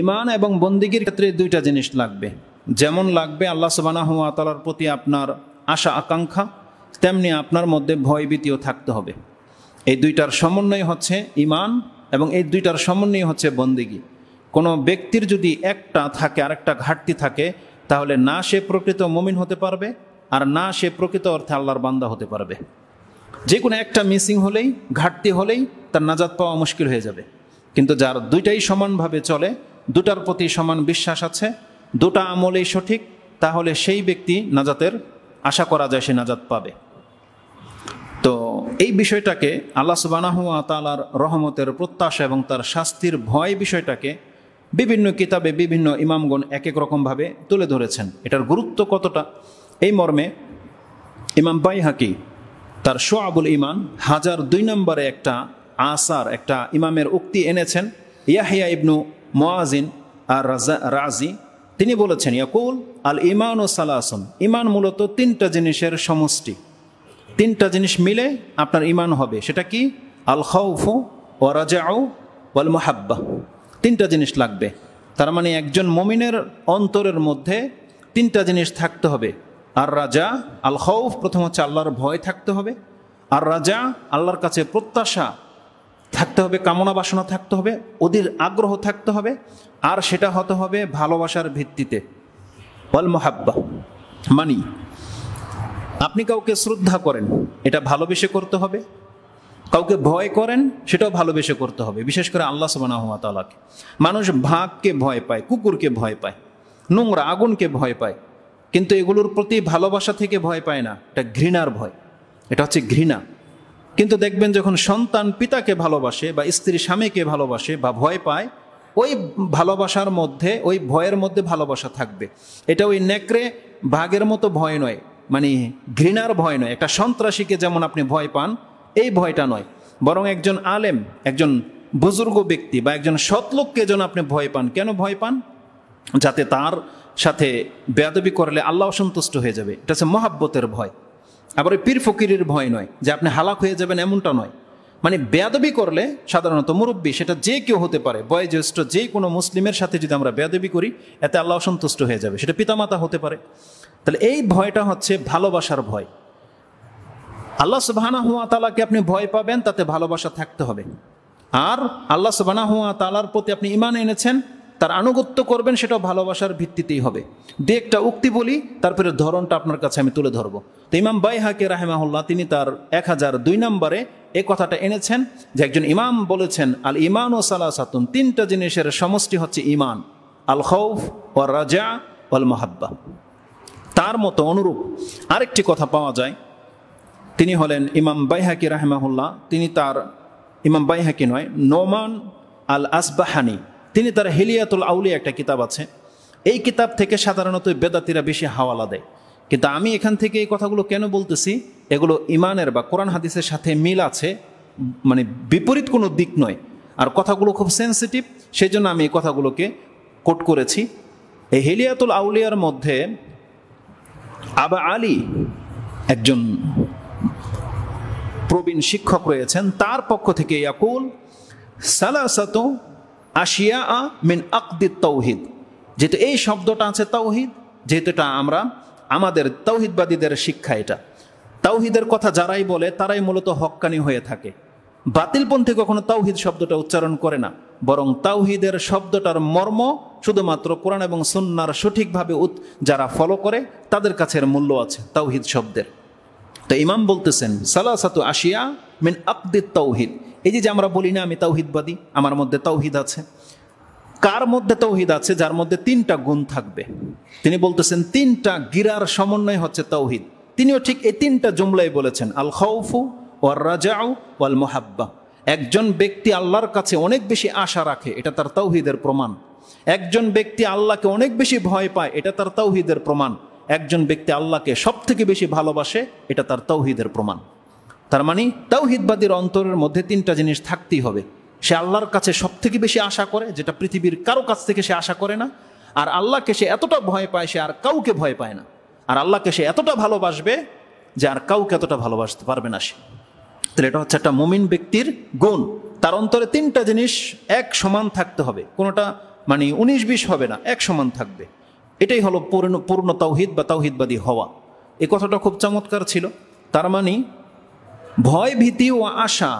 ইমান এবং বন্দিগির ক্ষেত্রে দুইটা জিনিস লাগবে। যেমন লাগবে আল্লাহ সুবানাহ তালার প্রতি আপনার আশা, আকাঙ্ক্ষা, তেমনি আপনার মধ্যে ভয়ভীতিও থাকতে হবে। এই দুইটার সমন্বয় হচ্ছে ইমান এবং এই দুইটার সমন্বয় হচ্ছে বন্দিগি। কোনো ব্যক্তির যদি একটা থাকে, আরেকটা ঘাটতি থাকে, তাহলে না সে প্রকৃত মমিন হতে পারবে আর না সে প্রকৃত অর্থে আল্লাহর বান্দা হতে পারবে। যে কোনো একটা মিসিং হলেই, ঘাটতি হলেই তার নাজাদ পাওয়া মুশকিল হয়ে যাবে। কিন্তু যার দুইটাই সমানভাবে চলে দুটার প্রতি সমান বিশ্বাস আছে। দুটা আমলেই সঠিক, তাহলে সেই ব্যক্তি নাজাতের আশা করা যায় সে নাজাত পাবে। তো এই বিষয়টাকে আল্লাহ সুবানাহ তালার রহমতের প্রত্যাশা এবং তার শাস্তির ভয় বিষয়টাকে বিভিন্ন কিতাবে বিভিন্ন ইমামগণ এক এক রকমভাবে তুলে ধরেছেন। এটার গুরুত্ব কতটা? এই মর্মে ইমাম বাই হাকি তার শোয়াবুল ইমান হাজার দুই নম্বরে একটা আসার, একটা ইমামের উক্তি এনেছেন। ইয়াহিয়া ইবনু মোয়াজিন আর রাজা রাজি তিনি বলেছেন, ইয়াকুল আল ইমান ও সালাসন। ইমান মূলত তিনটা জিনিসের সমষ্টি। তিনটা জিনিস মিলে আপনার ইমান হবে। সেটা কি? আল খাউফু ও রাজাউ ওয়াল মোহাব্বা তিনটা জিনিস লাগবে। তার মানে একজন মমিনের অন্তরের মধ্যে তিনটা জিনিস থাকতে হবে। আর রাজা আল খৌফ প্রথম হচ্ছে আল্লাহর ভয় থাকতে হবে। আর রাজা আল্লাহর কাছে প্রত্যাশা থাকতে হবে, কামনা বাসনা থাকতে হবে, ওদের আগ্রহ থাকতে হবে, আর সেটা হতে হবে ভালোবাসার ভিত্তিতে। ওয়াল মহাব্বা, মানি। আপনি কাউকে শ্রদ্ধা করেন, এটা ভালোবেসে করতে হবে। কাউকে ভয় করেন, সেটাও ভালোবেসে করতে হবে, বিশেষ করে আল্লাহ সুবানাহতালাকে মানুষ ভাগকে ভয় পায়, কুকুরকে ভয় পায়, নোংরা আগুনকে ভয় পায়, কিন্তু এগুলোর প্রতি ভালোবাসা থেকে ভয় পায় না, এটা ঘৃণার ভয়, এটা হচ্ছে ঘৃণা। কিন্তু দেখবেন যখন সন্তান পিতাকে ভালোবাসে বা স্ত্রী স্বামীকে ভালোবাসে বা ভয় পায়, ওই ভালোবাসার মধ্যে, ওই ভয়ের মধ্যে ভালোবাসা থাকবে। এটা ওই নেকড়ে বাঘের মতো ভয় নয় মানে ঘৃণার ভয় নয়। একটা সন্ত্রাসীকে যেমন আপনি ভয় পান, এই ভয়টা নয়। বরং একজন আলেম, একজন বুজুর্গ ব্যক্তি বা একজন সৎলোককে যেন আপনি ভয় পান। কেন ভয় পান? যাতে তার সাথে বেয়াদবি করলে আল্লাহ অসন্তুষ্ট হয়ে যাবে। এটা হচ্ছে মহাব্বতের ভয়। আবার পীর ফকিরের ভয় নয় যে আপনি হালাক হয়ে যাবেন এমনটা নয়। মানে বেয়াদবি করলে সাধারণত মুরব্বী, সেটা যে কেউ হতে পারে, বয়োজ্যেষ্ঠ যে কোনো মুসলিমের সাথে যদি আমরা বেয়াদবি করি, এতে আল্লাহ অসন্তুষ্ট হয়ে যাবে। সেটা পিতামাতা হতে পারে। তাহলে এই ভয়টা হচ্ছে ভালোবাসার ভয়। আল্লাহ সুবাহানা হুয়া তালাকে আপনি ভয় পাবেন, তাতে ভালোবাসা থাকতে হবে। আর আল্লাহ সুবাহানা হুয়া তালার প্রতি আপনি ইমান এনেছেন তার আনুগত্য করবেন, সেটাও ভালোবাসার ভিত্তিতেই হবে। দু একটা উক্তি বলি, তারপরে ধরনটা আপনার কাছে আমি তুলে ধরবো। তো ইমাম বাই হাকে রাহেমাহুল্লাহ, তিনি তার এক হাজার দুই নম্বরে এ কথাটা এনেছেন যে একজন ইমাম বলেছেন, আল ইমান ও সালাহ সাতুন তিনটা জিনিসের সমষ্টি হচ্ছে ইমান। আল খৌফ ও রাজা ওয়াল মাহাব্বা। তার মতো অনুরূপ আরেকটি কথা পাওয়া যায়। তিনি হলেন ইমাম বাইহাকি রাহেমাহুল্লাহ, তিনি তার, ইমাম বাইহাকি নয়, নোমান আল আসবাহানি। তিনি তার হেলিয়াতুল আউলি একটা কিতাব আছে। এই কিতাব থেকে সাধারণত বেদাতিরা বেশি হাওয়ালা দেয়। কিন্তু আমি এখান থেকে এই কথাগুলো কেন বলতেছি? এগুলো ইমানের বা কোরআন হাদিসের সাথে মিল আছে মানে বিপরীত কোনো দিক নয়। আর কথাগুলো খুব সেন্সিটিভ সেই জন্য আমি এই কথাগুলোকে কোট করেছি। এই হেলিয়াতুল আউলিয়ার মধ্যে আবা আলী একজন প্রবীণ শিক্ষক রয়েছেন। তার পক্ষ থেকে ইয়াকুল, সালাসাত আশিয়া মিন আকদি তৌহিদ। যেহেতু এই শব্দটা আছে তৌহিদ, যেহেতু এটা আমরা, আমাদের তৌহিদবাদীদের শিক্ষা এটা। তাওহিদের কথা যারাই বলে, তারাই মূলত হক্কানি হয়ে থাকে। বাতিলপন্থী কখনো তাওহিদ শব্দটা উচ্চারণ করে না, বরং তাওহিদের শব্দটার মর্ম শুধুমাত্র কোরআন এবং সুন্নার সঠিকভাবে যারা ফলো করে, তাদের কাছের মূল্য আছে তাওহিদ শব্দের। তো ইমাম বলতেছেন, সালাসাতু আশিয়া মিন আকদিদ তৌহিদ। এই যে আমরা বলি না আমি তাওহিদবাদী, আমার মধ্যে তাওহিদ আছে। কার মধ্যে তৌহিদ আছে? যার মধ্যে তিনটা গুণ থাকবে। তিনি বলতেছেন, তিনটা গিরার সমন্বয় হচ্ছে তৌহিদ তিনিও ঠিক এই তিনটা জুমলাই বলেছেন আল খৌফু ওয়ার রাজাউ ওয়াল মোহাব্বা একজন ব্যক্তি আল্লাহর কাছে অনেক বেশি আশা রাখে, এটা তার তৌহিদের প্রমাণ। একজন ব্যক্তি আল্লাহকে অনেক বেশি ভয় পায়, এটা তার তৌহিদের প্রমাণ। একজন ব্যক্তি আল্লাহকে সব থেকে বেশি ভালোবাসে, এটা তার তৌহিদের প্রমাণ। তার মানে তৌহিদবাদীর অন্তরের মধ্যে তিনটা জিনিস থাকতেই হবে। সে আল্লাহর কাছে সব থেকে বেশি আশা করে, যেটা পৃথিবীর কারও কাছ থেকে সে আশা করে না, আর আল্লাহকে সে এতটা ভয় পায় সে আর কাউকে ভয় পায় না। আর আল্লাহকে সে এতটা ভালোবাসবে যে আর কাউকে এতটা ভালোবাসতে পারবে না সে। তাহলে এটা হচ্ছে একটা মুমিন ব্যক্তির গুণ। তার অন্তরে তিনটা জিনিস এক সমান থাকতে হবে। কোনোটা মানে উনিশ বিশ হবে না, এক সমান থাকবে। এটাই হলো পূর্ণ পূর্ণ তাওহিদ বা তাওহিদবাদী হওয়া। এ কথাটা খুব চমৎকার ছিল। তার মানে ভয়, ভীতি ও আশা,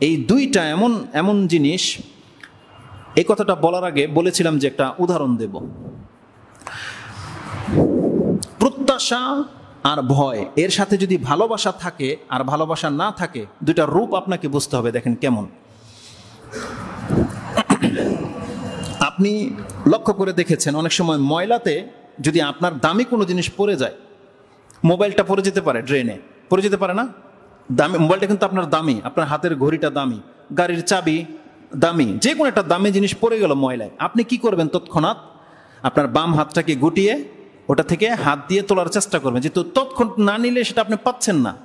এই দুইটা এমন এমন জিনিস, এই কথাটা বলার আগে বলেছিলাম যে একটা উদাহরণ দেব। প্রত্যাশা আর ভয়, এর সাথে যদি ভালোবাসা থাকে আর ভালোবাসা না থাকে, দুইটা রূপ আপনাকে বুঝতে হবে, দেখেন কেমন। আপনি লক্ষ্য করে দেখেছেন, অনেক সময় ময়লাতে যদি আপনার দামি কোনো জিনিস পড়ে যায়, মোবাইলটা পড়ে যেতে পারে, ড্রেনে, পড়ে যেতে পারে না? দামি, মোবাইলটা কিন্তু আপনার দামি, আপনার হাতের ঘড়িটা দামি, গাড়ির চাবি দামি, যে কোনো একটা দামি জিনিস পড়ে গেল ময়লায়। আপনি কি করবেন তৎক্ষণাৎ? আপনার বাম হাতটাকে গুটিয়ে ওটা থেকে হাত দিয়ে তোলার চেষ্টা করবেন। যেহেতু তৎক্ষণ না নিলে সেটা আপনি পাচ্ছেন না।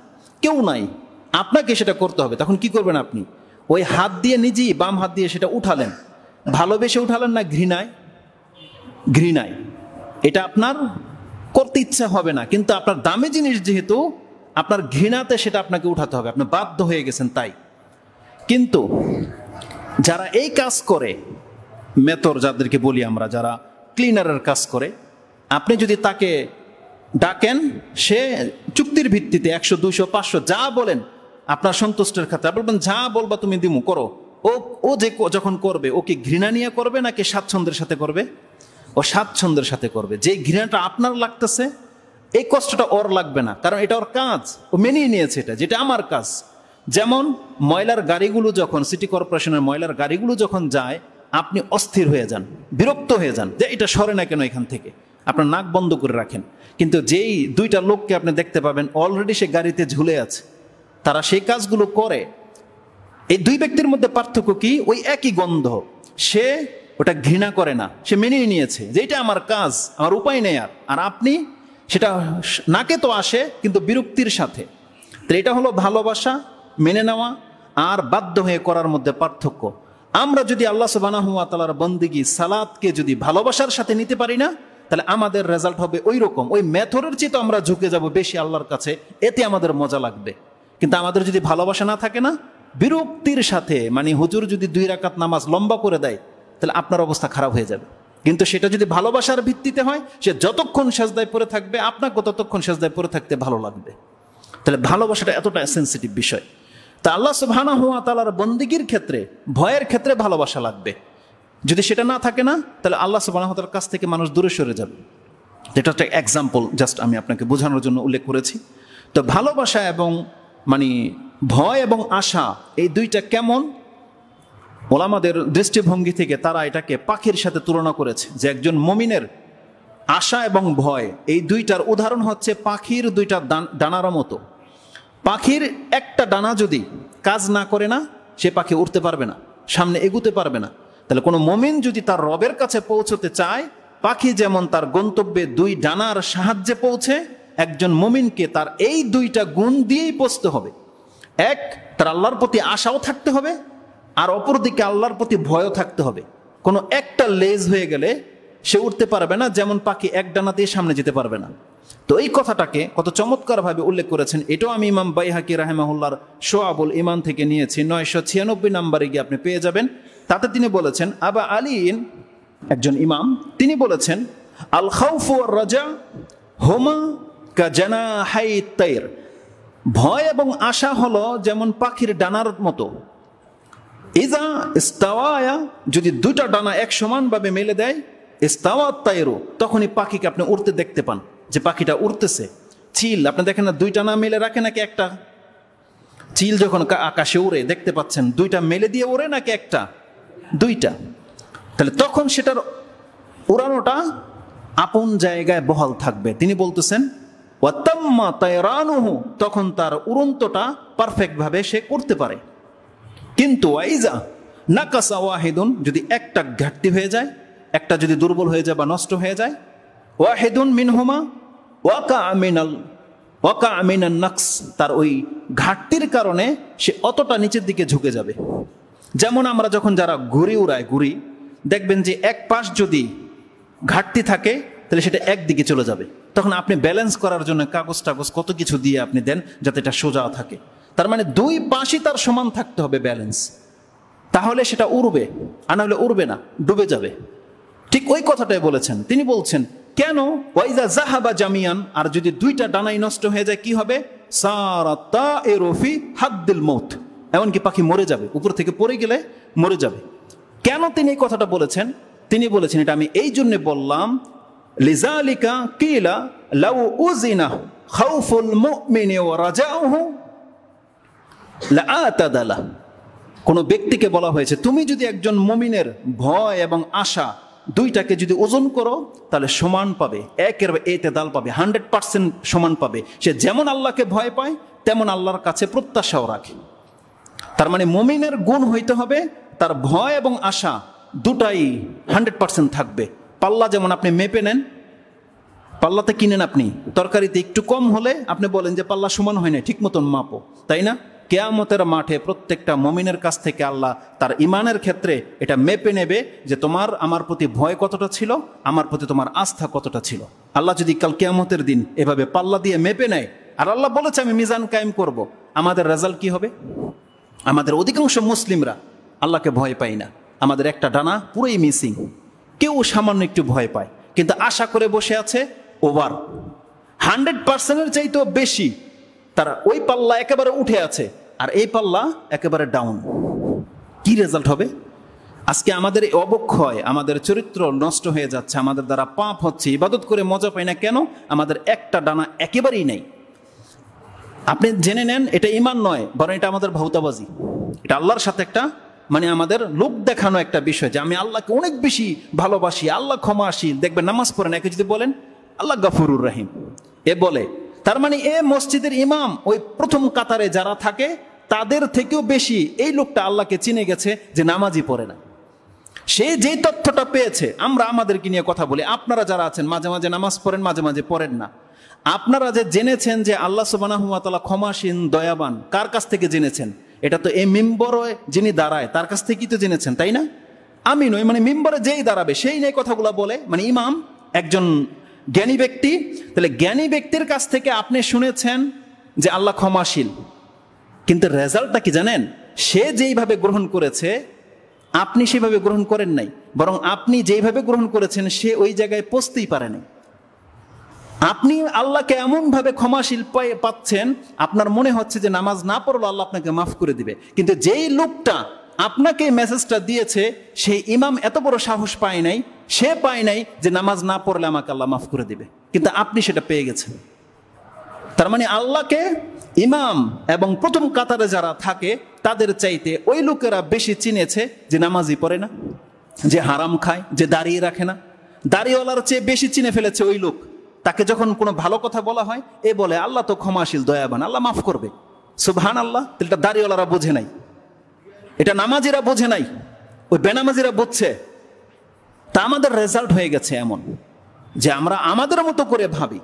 কেউ নাই। আপনাকে সেটা করতে হবে। তখন কি করবেন আপনি? ওই হাত দিয়ে নিজেই বাম হাত দিয়ে সেটা উঠালেন। ভালোবেসে উঠালেন না ঘৃণায়? ঘৃণায়। এটা আপনার করতে ইচ্ছা হবে না। কিন্তু আপনার দামি জিনিস যেহেতু আপনার ঘৃণাতে সেটা আপনাকে উঠাতে হবে। আপনি বাধ্য হয়ে গেছেন তাই। কিন্তু যারা এই কাজ করে, মেতর যাদেরকে বলি আমরা, যারা ক্লিনারের কাজ করে, আপনি যদি তাকে ডাকেন, সে চুক্তির ভিত্তিতে একশো, দুইশো, পাঁচশো যা বলেন, আপনার সন্তুষ্টের ক্ষেত্রে বলবেন, যা বলবা তুমি দিমু, করো। ও ও যে যখন করবে, ও কি ঘৃণা নিয়ে করবে নাকি স্বাচ্ছন্দ্যের সাথে করবে? ও স্বাচ্ছন্দ্যের সাথে করবে। যে ঘৃণাটা আপনার লাগতেছে এই কষ্টটা ওর লাগবে না, কারণ এটা ওর কাজ। ও মেনিয়ে নিয়েছে এটা, যেটা আমার কাজ। যেমন ময়লার গাড়িগুলো যখন, সিটি কর্পোরেশনের ময়লার গাড়িগুলো যখন যায়, আপনি অস্থির হয়ে যান, বিরক্ত হয়ে যান, যে এটা সরে না কেন এখান থেকে? আপনার নাক বন্ধ করে রাখেন। কিন্তু যেই দুইটা লোককে আপনি দেখতে পাবেন অলরেডি সে গাড়িতে ঝুলে আছে। তারা সেই কাজগুলো করে। এই দুই ব্যক্তির মধ্যে পার্থক্য কি? ওই একই গন্ধ। সে ওটা ঘৃণা করে না, সে মেনে নিয়েছে, যে এটা আমার কাজ, আমার উপায় নেই আর। আর আপনি সেটা নাকে তো আসে, কিন্তু বিরক্তির সাথে। তো এটা হলো ভালোবাসা, মেনে নেওয়া আর বাধ্য হয়ে করার মধ্যে পার্থক্য। আমরা যদি আল্লাহ সুবানাহুয়া তালার বন্দিগি সালাদকে যদি ভালোবাসার সাথে নিতে পারি না, তাহলে আমাদের রেজাল্ট হবে ওই রকম ওই মেথরের চেয়ে তো আমরা ঝুঁকে যাব বেশি আল্লাহর কাছে, এতে আমাদের মজা লাগবে। কিন্তু আমাদের যদি ভালোবাসা না থাকে না, বিরক্তির সাথে মানে হুজুর যদি দুই রাকাত নামাজ লম্বা করে দেয়, তাহলে আপনার অবস্থা খারাপ হয়ে যাবে। কিন্তু সেটা যদি ভালোবাসার ভিত্তিতে হয়, সে যতক্ষণ সেজদায় পরে থাকবে আপনাকে ততক্ষণ সেজদায় পরে থাকতে ভালো লাগবে। তাহলে ভালোবাসাটা এতটা সেন্সিটিভ বিষয়। তা আল্লাহ সুবহানা হুয়া তালার বন্দিগির ক্ষেত্রে, ভয়ের ক্ষেত্রে ভালোবাসা লাগবে। যদি সেটা না থাকে না, তাহলে আল্লাহ সুবহানা কাছ থেকে মানুষ দূরে সরে যাবে। এটা একটা এক্সাম্পল জাস্ট আমি আপনাকে বোঝানোর জন্য উল্লেখ করেছি। তো ভালোবাসা এবং মানে ভয় এবং আশা, এই দুইটা কেমন? ওলামাদের দৃষ্টিভঙ্গি থেকে তারা এটাকে পাখির সাথে তুলনা করেছে যে একজন মমিনের আশা এবং ভয়। এই দুইটার উদাহরণ হচ্ছে পাখির দুইটা ডানার মতো। পাখির একটা ডানা যদি কাজ না করে না, সে পাখি উঠতে পারবে না, সামনে এগুতে পারবে না। তাহলে কোনো মমিন যদি তার রবের কাছে পৌঁছতে চায়, পাখি যেমন তার গন্তব্যে দুই ডানার সাহায্যে পৌঁছে, একজন মমিনকে তার এই দুইটা গুণ দিয়েই পৌঁছতে হবে। এক, তার আল্লাহর প্রতি আশাও থাকতে হবে আর অপরদিকে আল্লাহর প্রতি ভয়ও থাকতে হবে। কোনো একটা লেজ হয়ে গেলে সে উঠতে পারবে না, যেমন পাখি এক ডানা দিয়ে সামনে যেতে পারবে না। তো এই কথাটাকে কত চমৎকারভাবে উল্লেখ করেছেন, এটাও আমি ইমাম বাইহাকি রাহেমাহুল্লার সোয়াবুল ইমান থেকে নিয়েছি, নয়শো ছিয়ানব্বই নাম্বারে গিয়ে আপনি পেয়ে যাবেন। তাতে তিনি বলেছেন, আবা আলীন, একজন ইমাম, তিনি বলেছেন, আল খাউফু রাজা হোমা কাজানা হাই তাইর ভয় এবং আশা হলো যেমন পাখির ডানার মতো ইজা ইস্তাওয়ায়া, যদি দুটা ডানা এক সমানভাবে মেলে দেয় ইস্তাওয়া তাইরো, তখনই পাখিকে আপনি উড়তে দেখতে পান যে পাখিটা উড়তেছে। চিল, আপনি দেখেন না দুইটা না মেলে রাখে নাকি একটা? চিল যখন আকাশে উড়ে, দেখতে পাচ্ছেন দুইটা মেলে দিয়ে ওড়ে নাকি একটা? দুইটা। তাহলে তখন সেটার উড়ানোটা আপন জায়গায় বহাল থাকবে। তিনি বলতেছেন ওয়াতাম্মা তায়রানুহু তখন তার উড়ন্তটা পারফেক্টভাবে সে করতে পারে। কিন্তু ওয়াইজা নাকাসা ওয়াহিদুন যদি একটা ঘাটতি হয়ে যায়, একটা যদি দুর্বল হয়ে যায় বা নষ্ট হয়ে যায়, ওয়াহিদুন মিনহুমা ওয়াকা আমিনাল ওয়াকা আমিনান নাকস, তার ওই ঘাটতির কারণে সে অতটা নিচের দিকে ঝুঁকে যাবে। যেমন আমরা যখন যারা ঘুরি উড়ায় ঘুরি দেখবেন যে এক পাশ যদি ঘাটতি থাকে, তাহলে সেটা একদিকে চলে যাবে। তখন আপনি ব্যালেন্স করার জন্য কাগজ টাগজ কত কিছু দিয়ে আপনি দেন, যাতে এটা সোজা থাকে। তার মানে দুই পাশই তার সমান থাকতে হবে ব্যালেন্স তাহলে সেটা উড়বে, আর নাহলে উড়বে না, ডুবে যাবে। ঠিক ওই কথাটাই বলেছেন। তিনি বলছেন, কেন? ওয়াইজা জাহাবা জামিয়ান, আর যদি দুইটা ডানাই নষ্ট হয়ে যায়, কি হবে? সারাতা এ রফি হাদ্দিল মৌত। এমনকি পাখি মরে যাবে, উপর থেকে পড়ে গেলে মরে যাবে। কেন তিনি এই কথাটা বলেছেন? তিনি বলেছেন, এটা আমি এই জন্যে বললাম, লিজালিকা কিলা লাউ উজিনা খাউফুল মুমিনি ওয়া রাজাউহু লাআতাদালা কোনো ব্যক্তিকে বলা হয়েছে, তুমি যদি একজন মমিনের ভয় এবং আশা দুইটাকে যদি ওজন করো, তাহলে সমান পাবে। একের এতে দাল পাবে, হান্ড্রেড পার্সেন্ট সমান পাবে। সে যেমন আল্লাহকে ভয় পায়, তেমন আল্লাহর কাছে প্রত্যাশাও রাখে। তার মানে মমিনের গুণ হইতে হবে, তার ভয় এবং আশা দুটাই হান্ড্রেড পার্সেন্ট থাকবে। পাল্লা যেমন আপনি মেপে নেন, পাল্লাতে কিনেন আপনি, তরকারিতে একটু কম হলে আপনি বলেন যে পাল্লা সমান হয় না ঠিক মতন মাপো, তাই না? কেয়ামতের মাঠে প্রত্যেকটা মমিনের কাছ থেকে আল্লাহ তার ইমানের ক্ষেত্রে এটা মেপে নেবে যে তোমার, আমার প্রতি ভয় কতটা ছিল, আমার প্রতি তোমার আস্থা কতটা ছিল। আল্লাহ যদি কাল কেয়ামতের দিন এভাবে পাল্লা দিয়ে মেপে নেয়, আর আল্লাহ বলেছে, আমি মিজান কায়েম করব। আমাদের রেজাল্ট কি হবে? আমাদের অধিকাংশ মুসলিমরা আল্লাহকে ভয় পাই না। আমাদের একটা ডানা পুরোই মিসিং। কেউ সামান্য একটু ভয় পায়। কিন্তু আশা করে বসে আছে, ওভার। হান্ড্রেড পার্সেন্টের চাইতেও বেশি তার ওই পাল্লা একেবারে উঠে আছে, আর এই পাল্লা একেবারে ডাউন কি রেজাল্ট হবে? আজকে আমাদের অবক্ষয়, আমাদের চরিত্র নষ্ট হয়ে যাচ্ছে, আমাদের দ্বারা পাপ হচ্ছে, ইবাদত করে মজা পাই না কেন? আমাদের একটা ডানা একেবারেই নেই। আপনি জেনে নেন, এটা ইমান নয়, বরং এটা আমাদের ভৌতাবাজি। এটা আল্লাহর সাথে একটা মানে আমাদের লোক দেখানো একটা বিষয় যে আমি আল্লাহকে অনেক বেশি ভালোবাসি, আল্লাহ ক্ষমাশীল। দেখবেন নামাজ পড়েন, একে যদি বলেন, আল্লাহ গাফুরুর রাহিম। এ বলে তার মানে এ মসজিদের ইমাম, ওই প্রথম কাতারে যারা থাকে, তাদের থেকেও বেশি এই লোকটা আল্লাহকে চিনে গেছে যে নামাজই পড়ে না। সে যে তথ্যটা পেয়েছে, আমরা আমাদেরকে নিয়ে কথা বলি। আপনারা যারা আছেন, মাঝে মাঝে নামাজ পড়েন, মাঝে মাঝে পড়েন না। আপনারা যে জেনেছেন যে আল্লাহ সুবানাহতালা ক্ষমাসীন, দয়াবান, কার কাছ থেকে জেনেছেন? এটা তো এই মিম্বরে যিনি দাঁড়ায়, তার কাছ থেকেই তো জেনেছেন, তাই না? আমি নই মানে মিম্বরে যেই দাঁড়াবে, সেই নেই কথাগুলো বলে মানে ইমাম একজন জ্ঞানী ব্যক্তি, তাহলে জ্ঞানী ব্যক্তির কাছ থেকে আপনি শুনেছেন যে আল্লাহ ক্ষমাশীল। কিন্তু রেজাল্টটা কি জানেন? সে যেইভাবে গ্রহণ করেছে, আপনি সেভাবে গ্রহণ করেন নাই। বরং আপনি যেইভাবে গ্রহণ করেছেন, সে ওই জায়গায় পৌঁছতেই পারেনি আপনি আল্লাহকে এমনভাবে ক্ষমাশীল পাচ্ছেন, আপনার মনে হচ্ছে যে নামাজ না পড়ল আল্লাহ আপনাকে মাফ করে দিবে। কিন্তু যেই লোকটা আপনাকে মেসেজটা দিয়েছে, সেই ইমাম এত বড় সাহস পায় নাই সে পায় নাই যে নামাজ না পড়লে আমাকে আল্লাহ মাফ করে দিবে। কিন্তু আপনি সেটা পেয়ে গেছেন। তার মানে আল্লাহকে ইমাম এবং প্রথম কাতারে যারা থাকে, তাদের চাইতে ওই লোকেরা বেশি চিনেছে যে নামাজই পড়ে না, যে হারাম খায়, যে দাঁড়িয়ে রাখে না। দাড়িওয়ালার চেয়ে বেশি চিনে ফেলেছে ওই লোক। তাকে যখন কোনো ভালো কথা বলা হয়, এ বলে, আল্লাহ তো ক্ষমাশীল, দয়াবান, আল্লাহ মাফ করবে। সুবহান আল্লাহ তাহলে দাড়িওয়ালারা বোঝে নাই। এটা নামাজিরা বোঝে নাই। ওই বেনামাজিরা বুঝছে তা আমাদের রেজাল্ট হয়ে গেছে এমন যে আমরা আমাদের মতো করে ভাবি।